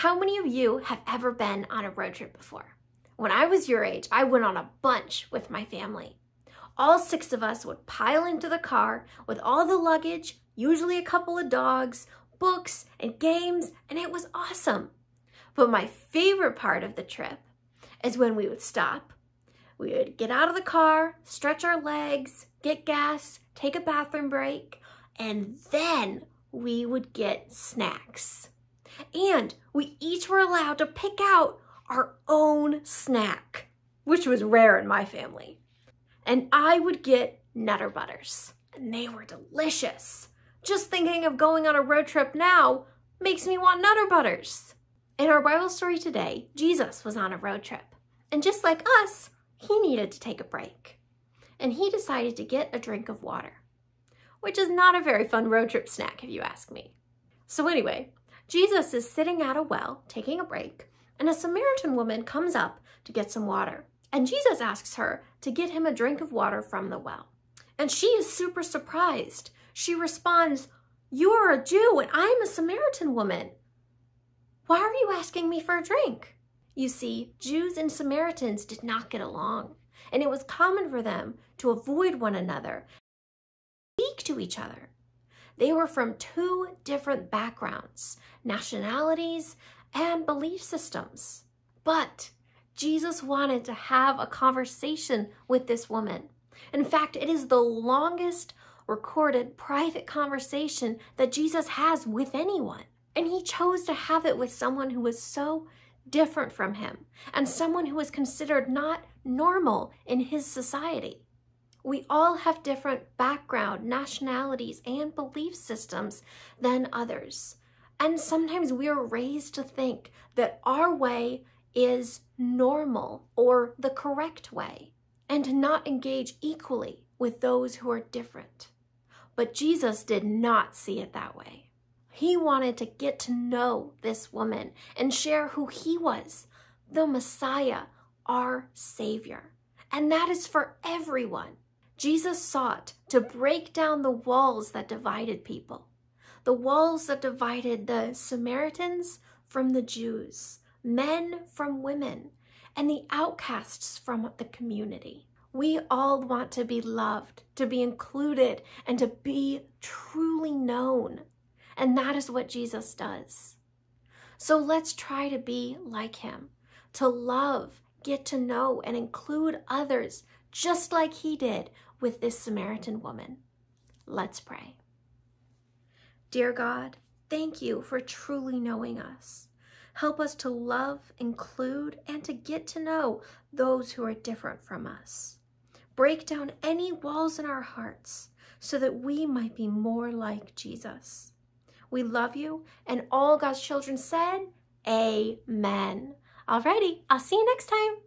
How many of you have ever been on a road trip before? When I was your age, I went on a bunch with my family. All six of us would pile into the car with all the luggage, usually a couple of dogs, books, and games, and it was awesome. But my favorite part of the trip is when we would stop, we would get out of the car, stretch our legs, get gas, take a bathroom break, and then we would get snacks. And we each were allowed to pick out our own snack, which was rare in my family. And I would get Nutter Butters, and they were delicious. Just thinking of going on a road trip now makes me want Nutter Butters. In our Bible story today, Jesus was on a road trip. And just like us, he needed to take a break. And he decided to get a drink of water, which is not a very fun road trip snack if you ask me. So anyway, Jesus is sitting at a well, taking a break, and a Samaritan woman comes up to get some water. And Jesus asks her to get him a drink of water from the well. And she is super surprised. She responds, You are a Jew and I'm a Samaritan woman. Why are you asking me for a drink? You see, Jews and Samaritans did not get along, and it was common for them to avoid one another, speak to each other. They were from two different backgrounds, nationalities, and belief systems. But Jesus wanted to have a conversation with this woman. In fact, it is the longest recorded private conversation that Jesus has with anyone. And he chose to have it with someone who was so different from him and someone who was considered not normal in his society. We all have different background, nationalities, and belief systems than others. And sometimes we are raised to think that our way is normal or the correct way and to not engage equally with those who are different. But Jesus did not see it that way. He wanted to get to know this woman and share who he was, the Messiah, our Savior. And that is for everyone. Jesus sought to break down the walls that divided people, the walls that divided the Samaritans from the Jews, men from women, and the outcasts from the community. We all want to be loved, to be included, and to be truly known. And that is what Jesus does. So let's try to be like him, to love, get to know, and include others just like he did with this Samaritan woman. Let's pray. Dear God, thank you for truly knowing us. Help us to love, include, and to get to know those who are different from us. Break down any walls in our hearts so that we might be more like Jesus. We love you, and all God's children said, Amen. Alrighty, I'll see you next time.